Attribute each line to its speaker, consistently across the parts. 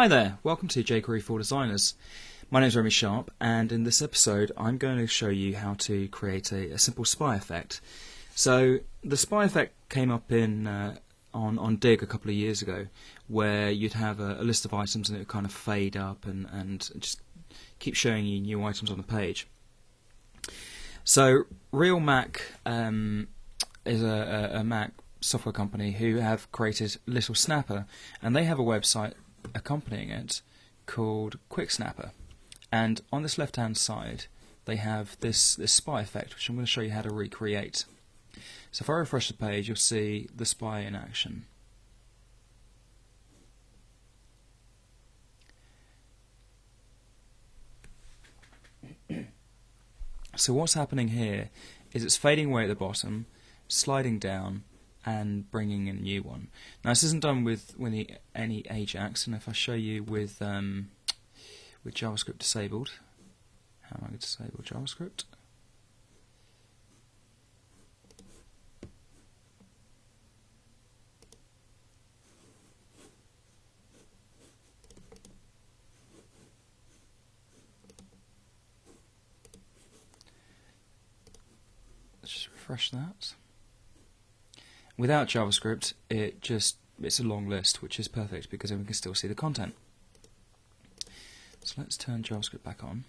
Speaker 1: Hi there, welcome to jQuery for Designers. My name is Remy Sharp, and in this episode, I'm going to show you how to create a, a simple spy effect. So, the spy effect came up in uh, on on Digg a couple of years ago, where you'd have a, a list of items and it would kind of fade up and and just keep showing you new items on the page. So, Realmac um, is a, a Mac software company who have created LittleSnapper, and they have a website accompanying it called QuickSnapper. And on this left hand side, they have this, this spy effect, which I'm going to show you how to recreate. So if I refresh the page, you'll see the spy in action. So what's happening here is it's fading away at the bottom, sliding down, and bringing in a new one. Now this isn't done with, with any, any Ajax, and if I show you with um, with JavaScript disabled, how am I going to disable JavaScript? Let's just refresh that. Without JavaScript, it just it's a long list, which is perfect because then we can still see the content. So let's turn JavaScript back on.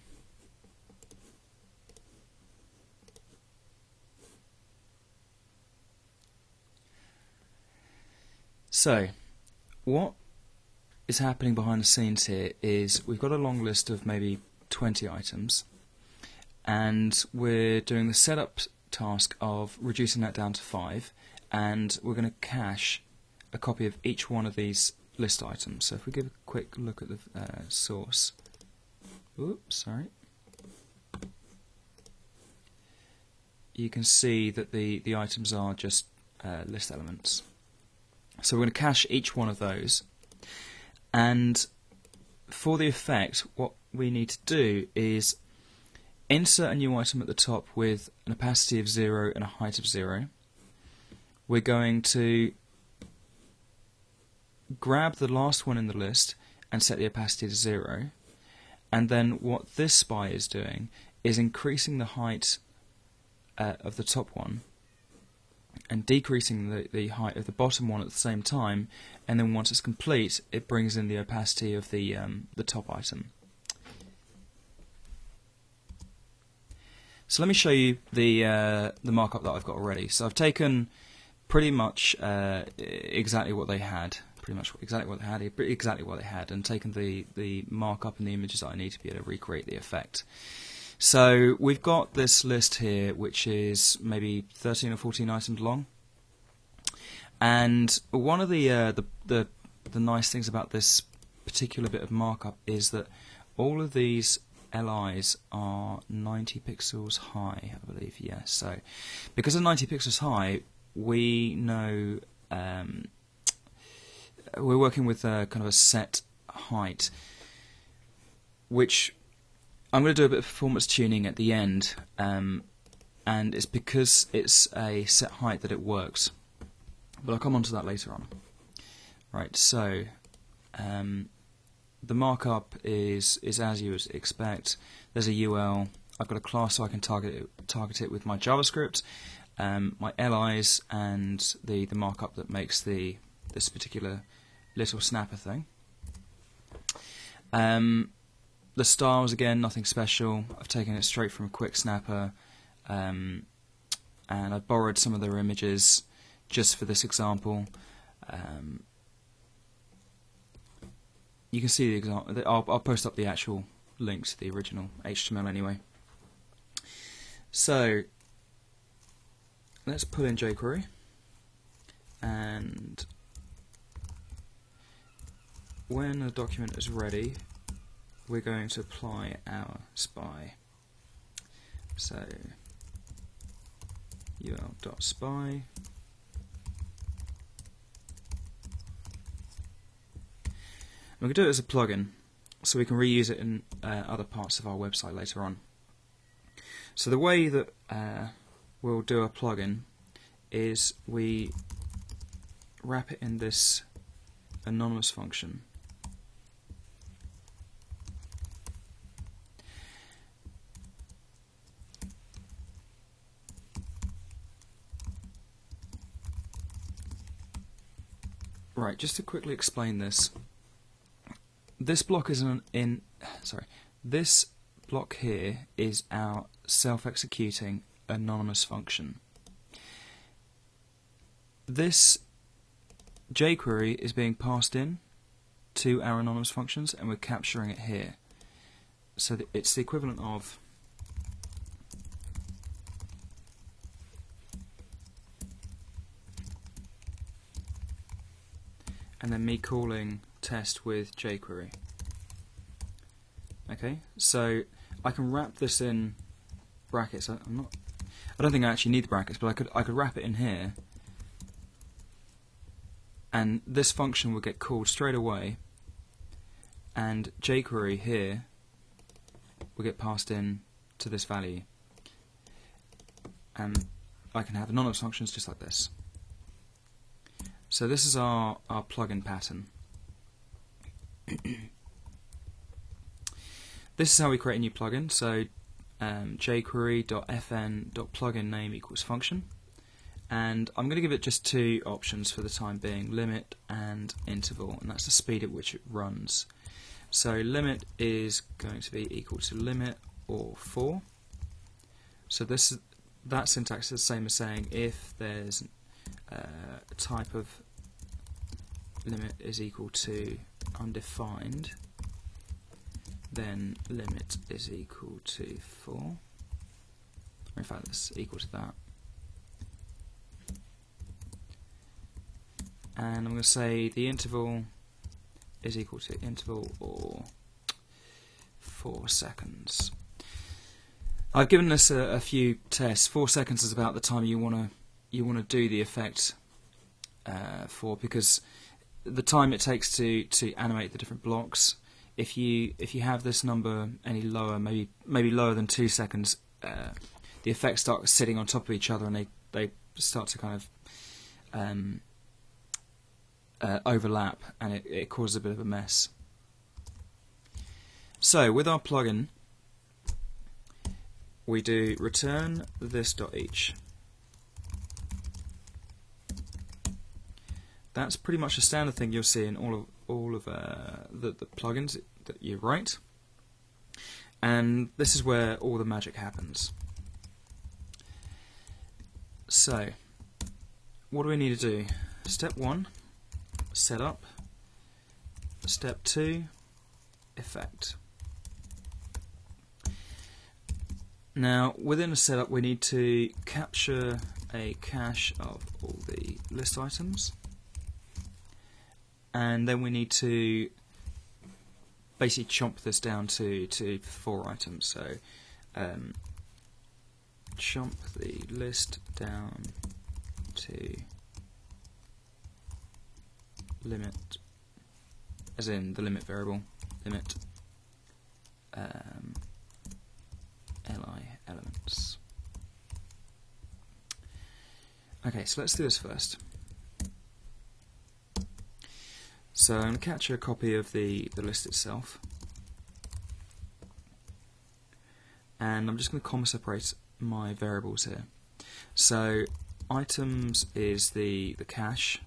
Speaker 1: So, what is happening behind the scenes here is we've got a long list of maybe 20 items, and we're doing the setup task of reducing that down to 5 and we're going to cache a copy of each one of these list items. So if we give a quick look at the uh, source, oops, sorry, you can see that the, the items are just uh, list elements. So we're going to cache each one of those, and for the effect, what we need to do is insert a new item at the top with an opacity of 0 and a height of 0 we're going to grab the last one in the list and set the opacity to zero. And then what this spy is doing is increasing the height uh, of the top one and decreasing the, the height of the bottom one at the same time. And then once it's complete, it brings in the opacity of the um, the top item. So let me show you the uh, the markup that I've got already. So I've taken pretty much uh, exactly what they had. Pretty much exactly what they had. Exactly what they had, and taken the the markup and the images that I need to be able to recreate the effect. So we've got this list here, which is maybe 13 or 14 items long. And one of the uh, the, the the nice things about this particular bit of markup is that all of these LIs are 90 pixels high, I believe. Yes. So because they're 90 pixels high, we know um, we're working with a kind of a set height, which I'm going to do a bit of performance tuning at the end, um, and it's because it's a set height that it works. But I'll come on to that later on. Right, so um, the markup is is as you would expect. There's a UL. I've got a class so I can target it, target it with my JavaScript, um, my LIs and the, the markup that makes the this particular little snapper thing. Um, the styles again, nothing special. I've taken it straight from QuickSnapper, um, and I've borrowed some of their images just for this example. Um, you can see the example. I'll, I'll post up the actual link to the original HTML anyway. So let's pull in jQuery and when the document is ready we're going to apply our spy. So ul.spy we can do it as a plugin so we can reuse it in uh, other parts of our website later on. So the way that uh, we'll do a plugin is we wrap it in this anonymous function. Right, just to quickly explain this. This block is an in sorry. This block here is our self-executing anonymous function. This jQuery is being passed in to our anonymous functions and we're capturing it here. So it's the equivalent of and then me calling test with jQuery. Okay, so I can wrap this in brackets. I, am not. I don't think I actually need the brackets, but I could I could wrap it in here, and this function will get called straight away, and jQuery here will get passed in to this value, and I can have anonymous functions just like this. So this is our, our plugin pattern. this is how we create a new plugin. So um, jQuery.fn.plugin name equals function. And I'm going to give it just two options for the time being, limit and interval, and that's the speed at which it runs. So limit is going to be equal to limit or four. So this that syntax is the same as saying if there's uh, type of limit is equal to undefined, then limit is equal to 4. in fact, it's equal to that. And I'm going to say the interval is equal to interval or 4 seconds. I've given this a, a few tests. 4 seconds is about the time you want to you want to do the effect uh, for because the time it takes to to animate the different blocks. If you if you have this number any lower, maybe maybe lower than two seconds, uh, the effects start sitting on top of each other and they they start to kind of um, uh, overlap and it, it causes a bit of a mess. So with our plugin, we do return this dot each. That's pretty much a standard thing you'll see in all of all of uh, the, the plugins that you write. And this is where all the magic happens. So, what do we need to do? Step one, setup. Step two, effect. Now, within a setup, we need to capture a cache of all the list items and then we need to basically chomp this down to, to four items. So um, chomp the list down to limit, as in the limit variable, limit um, li elements. Okay, so let's do this first. So I'm going to capture a copy of the, the list itself. And I'm just going to comma separate my variables here. So items is the, the cache.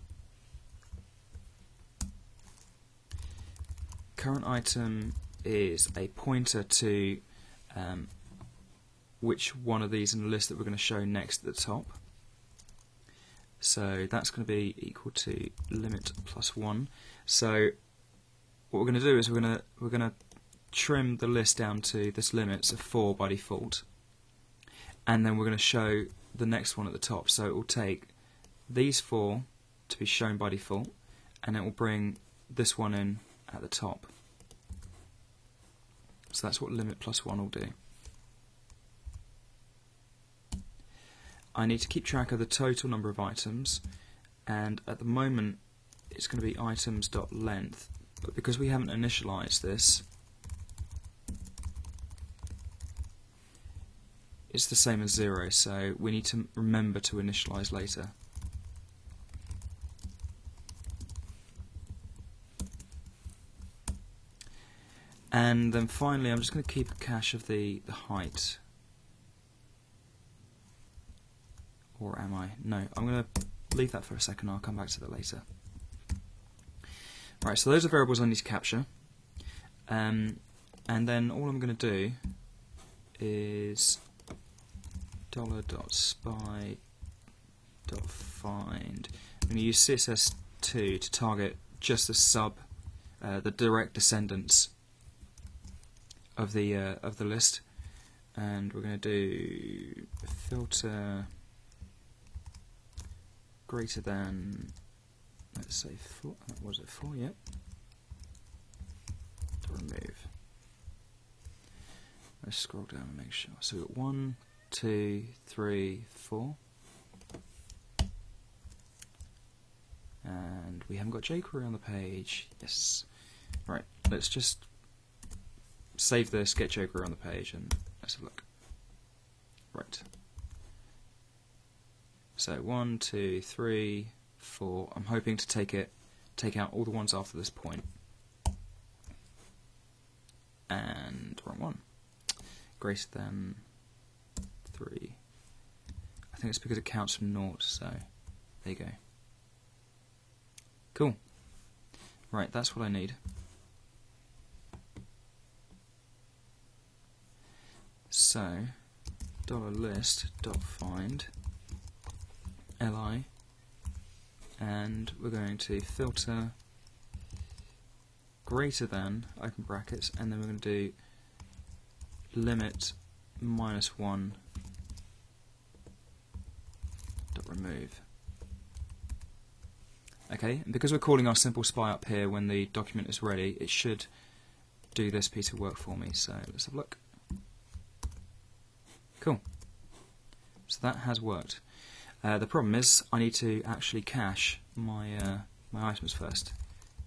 Speaker 1: Current item is a pointer to um, which one of these in the list that we're going to show next at the top. So that's going to be equal to limit plus 1. So what we're going to do is we're going to we're going to trim the list down to this limit of four by default, and then we're going to show the next one at the top. So it will take these four to be shown by default, and it will bring this one in at the top. So that's what limit plus one will do. I need to keep track of the total number of items, and at the moment it's going to be items.length, but because we haven't initialized this, it's the same as zero, so we need to remember to initialize later. And then finally, I'm just going to keep a cache of the, the height. Or am I? No, I'm going to leave that for a second, I'll come back to that later. Right, so those are variables I need to capture. Um, and then all I'm going to do is dollar dot spy dot find. I'm going to use CSS2 to target just the sub, uh, the direct descendants of the uh, of the list, and we're going to do filter greater than let's say four. Uh, was it four? Yep. To remove. Let's scroll down and make sure. So we've got one, two, three, four. And we haven't got jQuery on the page. Yes. Right, let's just save this, get jQuery on the page, and let's have a look. Right. So one, two, three, four. I'm hoping to take it, take out all the ones after this point. And wrong one greater than 3. I think it's because it counts from naught, so there you go. Cool. Right, that's what I need. So, dollar list dot find li, and we're going to filter greater than open brackets, and then we're going to do limit minus 1 dot remove. Okay, and because we're calling our simple spy up here when the document is ready, it should do this piece of work for me. So let's have a look. Cool. So that has worked. Uh, the problem is I need to actually cache my uh, my items first.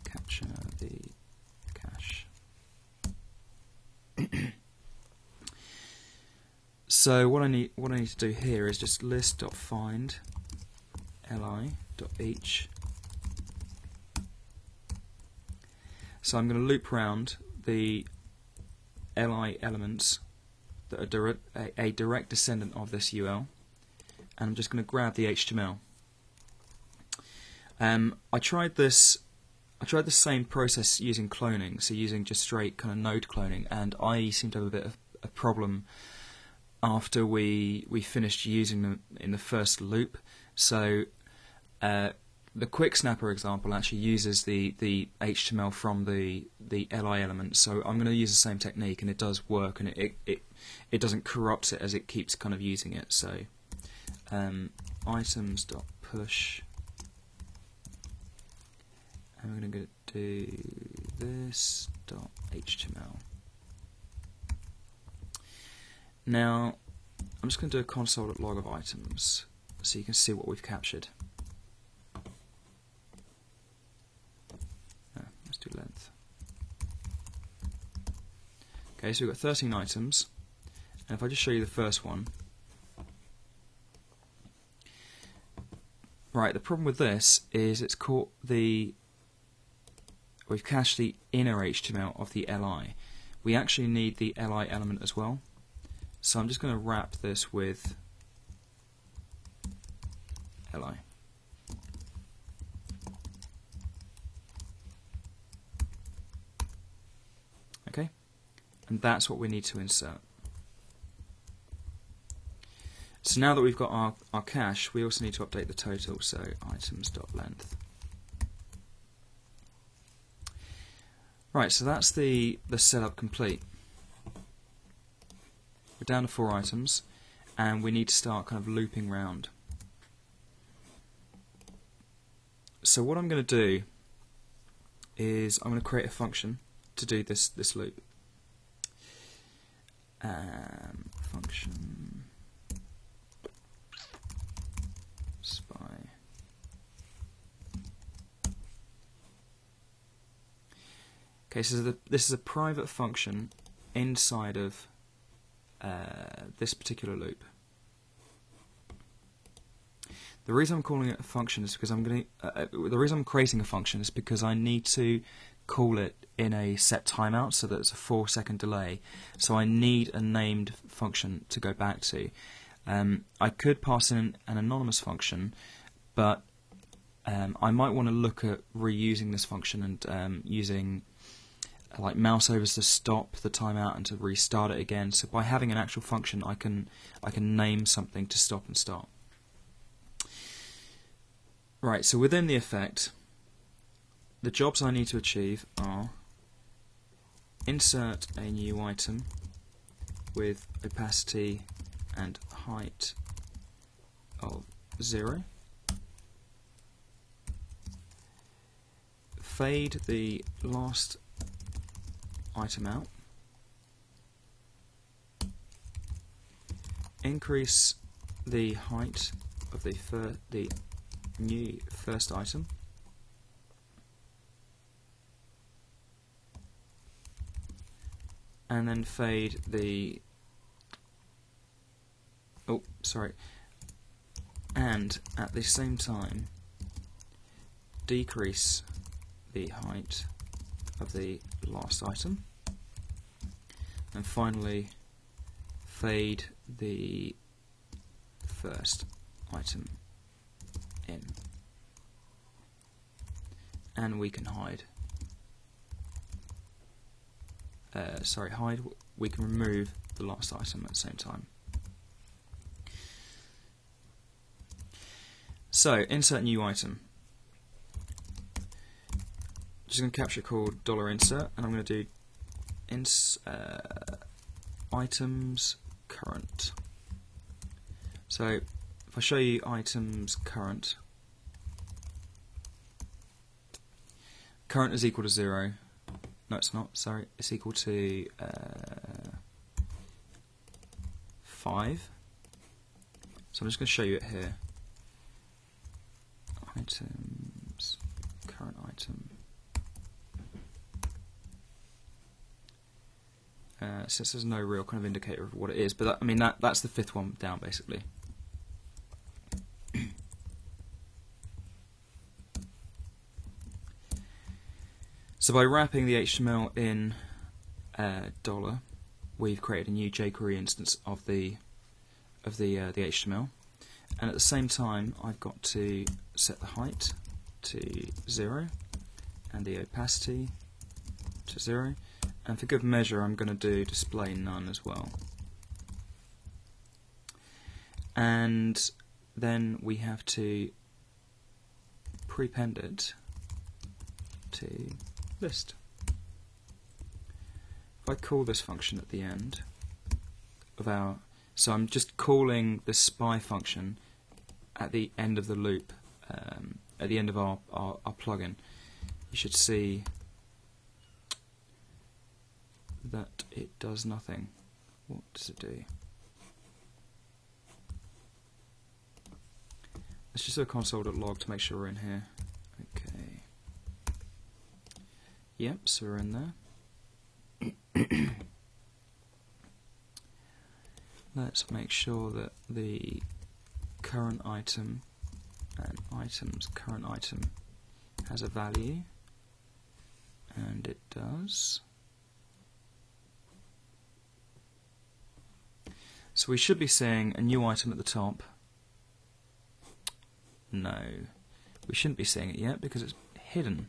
Speaker 1: Capture the cache. So what I need what I need to do here is just list.find li.each. So I'm going to loop round the li elements that are a, a direct descendant of this UL, and I'm just going to grab the HTML. Um, I tried this. I tried the same process using cloning, so using just straight kind of node cloning, and I seem to have a bit of a problem after we we finished using them in the first loop. So uh, the QuickSnapper example actually uses the, the HTML from the the li element. So I'm going to use the same technique, and it does work, and it it it, it doesn't corrupt it as it keeps kind of using it. So um, items dot push, and we're going to do this dot HTML. Now, I'm just going to do a console.log of items so you can see what we've captured. Let's do length. Okay, so we've got 13 items, and if I just show you the first one, right, the problem with this is it's caught the, we've cached the inner HTML of the li. We actually need the li element as well. So I'm just going to wrap this with li. Okay, and that's what we need to insert. So now that we've got our, our cache, we also need to update the total, so items.length. Right, so that's the, the setup complete We're down to four items and we need to start kind of looping round. So what I'm going to do is I'm going to create a function to do this this loop. Um, function spy. Okay, so the, this is a private function inside of uh, this particular loop. The reason I'm calling it a function is because I'm going to. Uh, uh, the reason I'm creating a function is because I need to call it in a set timeout, so that it's a four-second delay. So I need a named function to go back to. Um, I could pass in an anonymous function, but um, I might want to look at reusing this function and um, using like mouse overs to stop the timeout and to restart it again. So by having an actual function, I can I can name something to stop and start. Right. So within the effect, the jobs I need to achieve are insert a new item with opacity and height of 0 fade the last item out. Increase the height of the the new first item. And then fade the oh sorry. And at the same time decrease the height of the last item and finally fade the first item in. And we can hide. Uh, sorry hide. We can remove the last item at the same time. So insert new item. Just going to capture called dollar insert and I'm going to do uh, items current. So if I show you items current. Current is equal to zero. No it's not sorry. It's equal to uh, 5 so I'm just going to show you it here. Items current item uh, since there's no real kind of indicator of what it is but that, I mean that that's the fifth one down basically. So by wrapping the HTML in uh, dollar, we've created a new jQuery instance of the of the uh, the HTML, and at the same time, I've got to set the height to zero and the opacity to zero, and for good measure, I'm going to do display none as well. And then we have to prepend it to list. If I call this function at the end of our, so I'm just calling the spy function at the end of the loop, um, at the end of our, our, our plugin, you should see that it does nothing. What does it do? Let's just do a console.log to make sure we're in here. Okay. Yep, so we're in there. Let's make sure that the current item and items current item has a value and it does. So we should be seeing a new item at the top. No, we shouldn't be seeing it yet because it's hidden.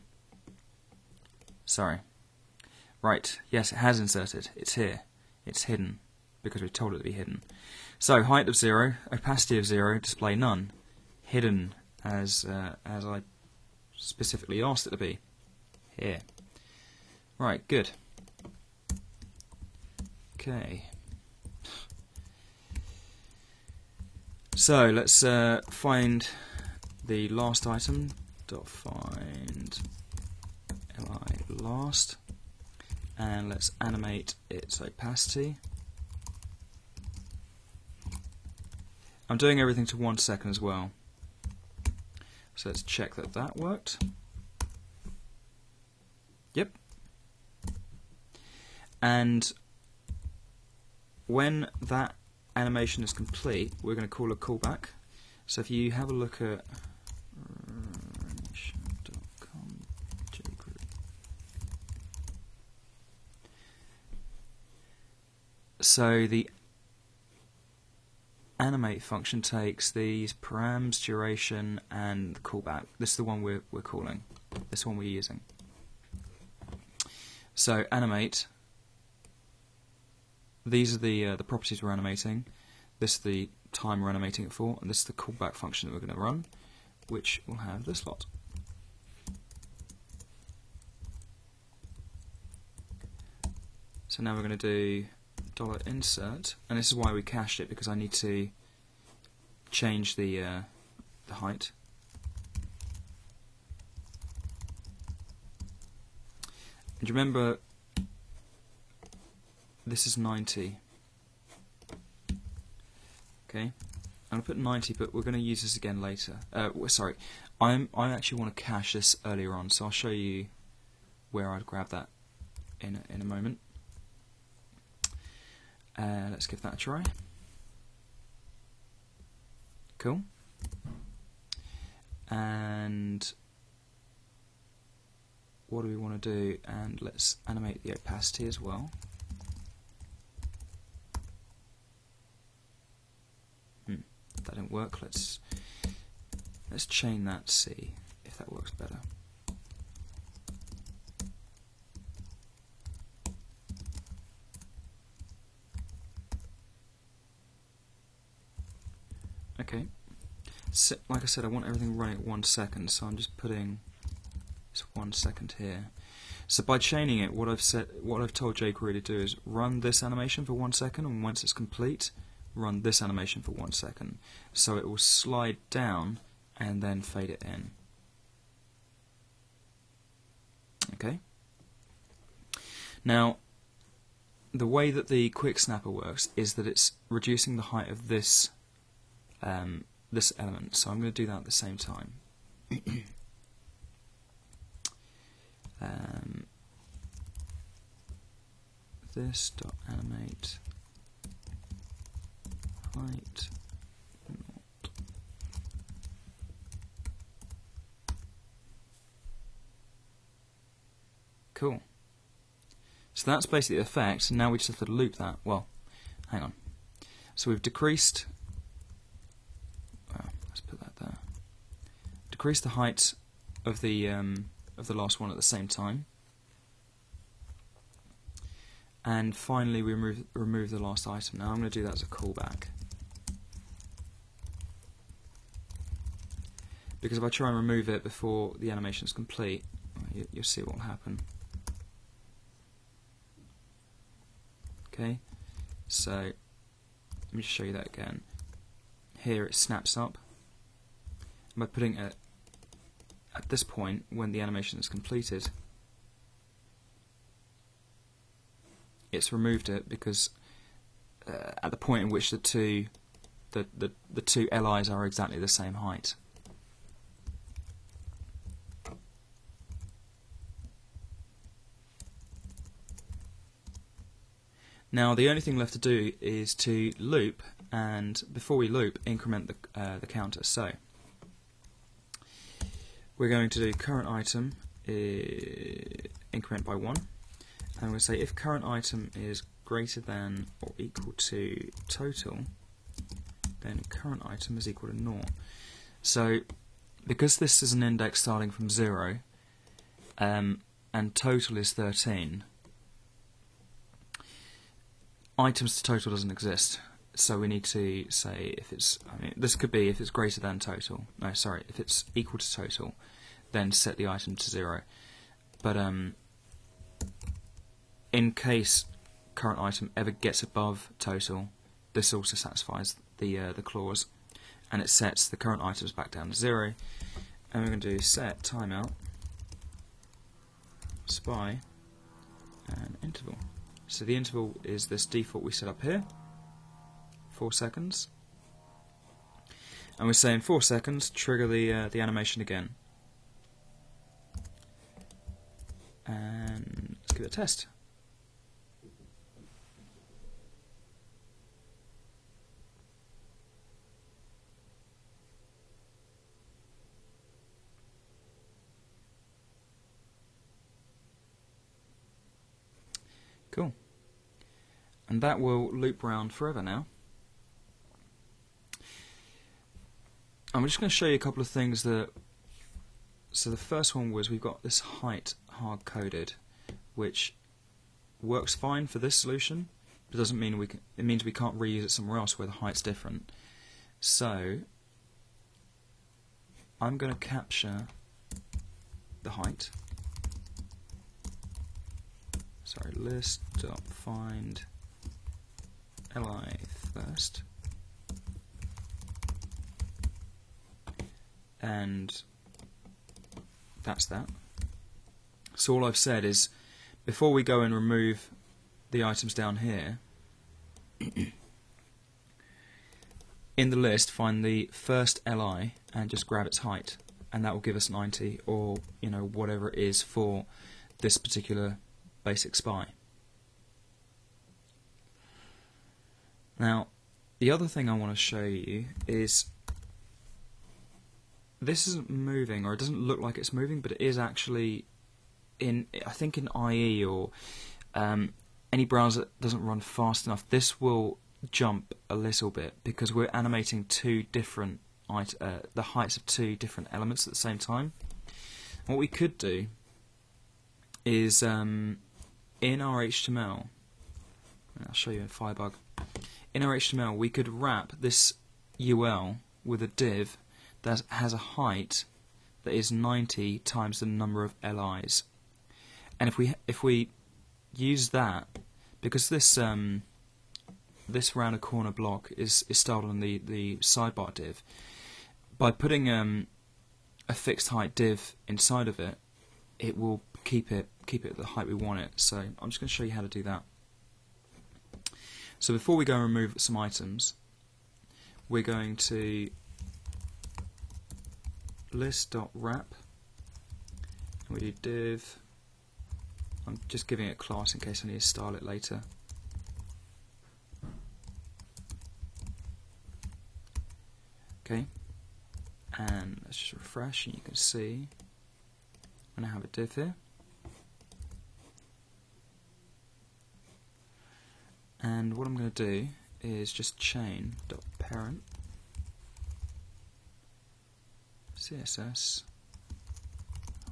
Speaker 1: Sorry. Right, yes, it has inserted. It's here. It's hidden, because we told it to be hidden. So, height of 0, opacity of 0, display none. Hidden, as, uh, as I specifically asked it to be. Here. Right, good. Okay. So, let's uh, find the last item. Dot find li last and let's animate its opacity. I'm doing everything to one second as well. So let's check that that worked. Yep. And when that animation is complete, we're going to call a callback. So if you have a look at so the animate function takes these params, duration, and the callback. This is the one we're, we're calling. This one we're using. So animate. These are the uh, the properties we're animating. This is the time we're animating it for, and this is the callback function that we're going to run, which will have this lot. So now we're going to do dollar insert, and this is why we cached it because I need to change the uh, the height. And remember, this is 90. Okay, I'm going to put 90, but we're going to use this again later. Uh, sorry, I'm I actually want to cache this earlier on, so I'll show you where I'd grab that in a, in a moment. Uh, let's give that a try. Cool. And what do we want to do? And let's animate the opacity as well. That didn't work. Let's let's chain that. See if that works better. Okay. So, like I said, I want everything running at one second, so I'm just putting this one second here. So by chaining it, what I've said, what I've told jQuery to do is run this animation for one second, and once it's complete, run this animation for one second. So it will slide down and then fade it in. Okay. Now, the way that the QuickSnapper works is that it's reducing the height of this um, this element. So I'm going to do that at the same time. um, this dot animate height not cool so that's basically the effect now we just have to loop that well hang on so we've decreased let's put that there. decrease the height of the um, of the last one at the same time. And finally we remove, remove the last item. Now I'm going to do that as a callback. Because if I try and remove it before the animation is complete, you, will see what will happen. Okay, so let me just show you that again. Here it snaps up. by putting it at this point, when the animation is completed, it's removed it because uh, at the point in which the two the, the, the two LIs are exactly the same height. Now the only thing left to do is to loop and before we loop increment the, uh, the counter. So we're going to do current item increment by 1 and to say if current item is greater than or equal to total then current item is equal to 0 so because this is an index starting from 0 um, and total is 13 items to total doesn't exist so we need to say if it's, I mean, this could be if it's greater than total, no sorry, if it's equal to total, then set the item to zero. But um, in case current item ever gets above total, this also satisfies the uh, the clause, and it sets the current items back down to zero. And we're going to do set timeout, spy, and interval. So the interval is this default we set up here, four seconds. And we say in four seconds, trigger the uh, the animation again. And let's give it a test. Cool. And that will loop round forever now. I'm just going to show you a couple of things that. So the first one was we've got this height hard coded, which works fine for this solution. But doesn't mean we can. It means we can't reuse it somewhere else where the height's different. So I'm going to capture the height. Sorry, list find li first. and that's that. So all I've said is, before we go and remove the items down here, in the list find the first li and just grab its height, and that will give us 90 or you know whatever it is for this particular basic spy. Now, the other thing I want to show you is this isn't moving, or it doesn't look like it's moving, but it is actually in. I think in IE or um, any browser that doesn't run fast enough, this will jump a little bit because we're animating two different uh, the heights of two different elements at the same time. What we could do is um, in our HTML. I'll show you in Firebug. In our HTML, we could wrap this UL with a div that has a height that is 90 times the number of LIs. And if we if we use that, because this um, this round a corner block is, is styled on the, the sidebar div, by putting um, a fixed height div inside of it, it will keep it keep it at the height we want it. So I'm just going to show you how to do that. So before we go and remove some items, we're going to list.wrap and we do div. I'm just giving it a class in case I need to style it later. Okay. And let's just refresh and you can see. I'm going to have a div here and what I'm going to do is just chain dot parent css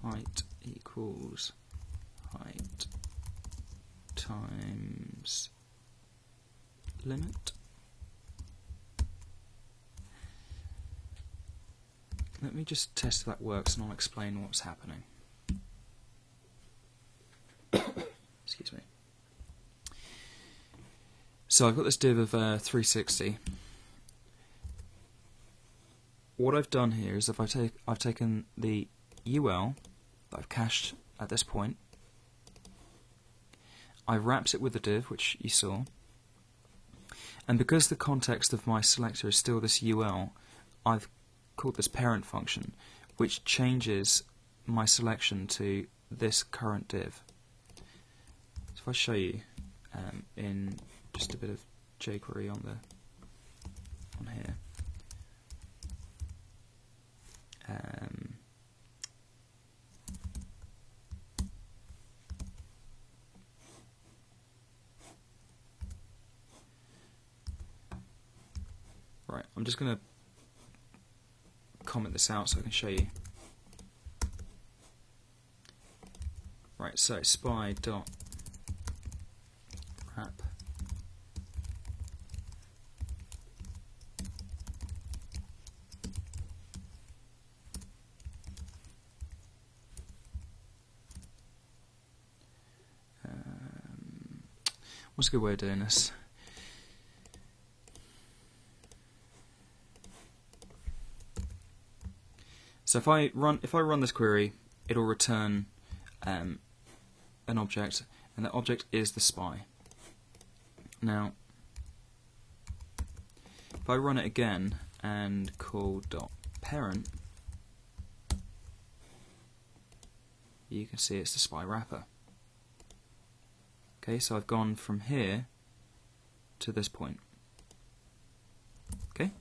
Speaker 1: height equals height times limit. Let me just test if that works and I'll explain what's happening. Excuse me so I've got this div of uh, 360 what I've done here is if I take I've taken the UL that I've cached at this point, I've wrapped it with the div which you saw, and because the context of my selector is still this UL, I've called this parent function, which changes my selection to this current div. So if I show you um, in just a bit of jQuery on the on here. Um, right, I'm just going to comment this out so I can show you. Right, so spy dot wrap A good way of doing this? So if I run if I run this query, it'll return um, an object, and that object is the spy. Now, if I run it again and call dot parent, you can see it's the spy wrapper. Okay, so I've gone from here to this point. Okay?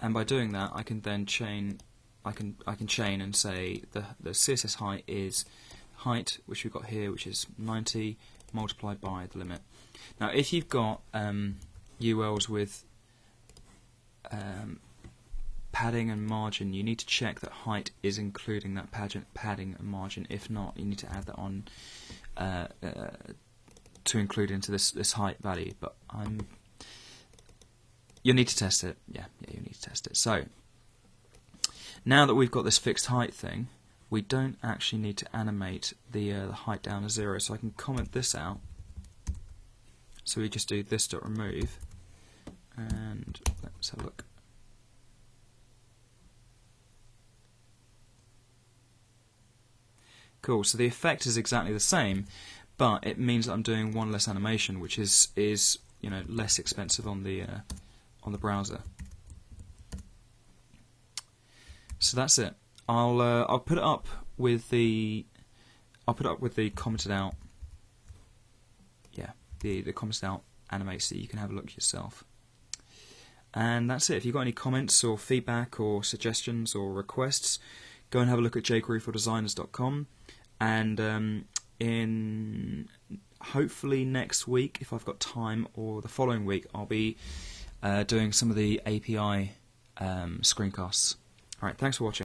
Speaker 1: And by doing that, I can then chain I can I can chain and say the the CSS height is height which we've got here which is 90 multiplied by the limit. Now if you've got um, ULs with um, padding and margin, you need to check that height is including that padding and margin. If not, you need to add that on uh, uh, to include into this this height value. But I'm you'll need to test it. Yeah, yeah, you need to test it. So now that we've got this fixed height thing, we don't actually need to animate the, uh, the height down to zero. So I can comment this out. So we just do this dot remove, and let's have a look. Cool. So the effect is exactly the same, but it means that I'm doing one less animation, which is is you know less expensive on the uh, on the browser. So that's it. I'll uh, I'll put it up with the I'll put it up with the commented out. Yeah, the the commented out animate so you can have a look yourself. And that's it. If you've got any comments or feedback or suggestions or requests, go and have a look at jqueryfordesigners.com. And um, in hopefully next week, if I've got time, or the following week, I'll be uh, doing some of the API um, screencasts. Alright, thanks for watching.